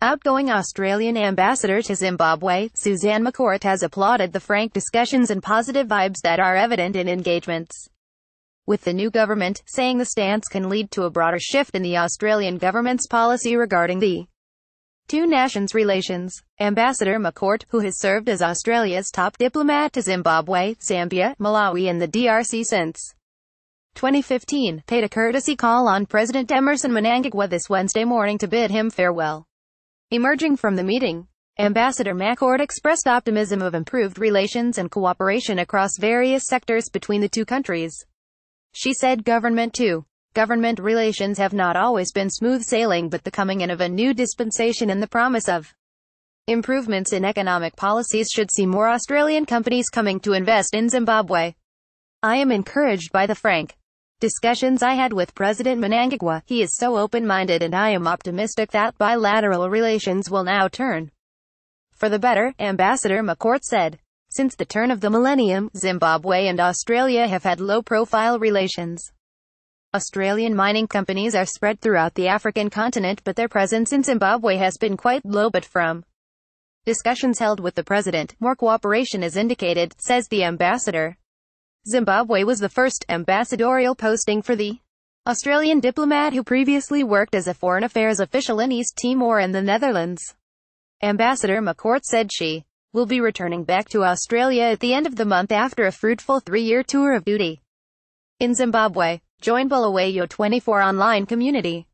Outgoing Australian ambassador to Zimbabwe, Suzanne McCourt has applauded the frank discussions and positive vibes that are evident in engagements with the new government, saying the stance can lead to a broader shift in the Australian government's policy regarding the two nations' relations. Ambassador McCourt, who has served as Australia's top diplomat to Zimbabwe, Zambia, Malawi and the DRC since 2015, paid a courtesy call on President Emmerson Mnangagwa this Wednesday morning to bid him farewell. Emerging from the meeting, Ambassador McCourt expressed optimism of improved relations and cooperation across various sectors between the two countries. She said government to government relations have not always been smooth sailing but the coming in of a new dispensation and the promise of improvements in economic policies should see more Australian companies coming to invest in Zimbabwe. I am encouraged by the frank discussions I had with President Mnangagwa. He is so open-minded and I am optimistic that bilateral relations will now turn for the better, Ambassador McCourt said. Since the turn of the millennium, Zimbabwe and Australia have had low-profile relations. Australian mining companies are spread throughout the African continent but their presence in Zimbabwe has been quite low but from discussions held with the president, more cooperation is indicated, says the ambassador. Zimbabwe was the first ambassadorial posting for the Australian diplomat who previously worked as a foreign affairs official in East Timor and the Netherlands. Ambassador McCourt said she will be returning back to Australia at the end of the month after a fruitful three-year tour of duty in Zimbabwe. Join Bulawayo 24 online community.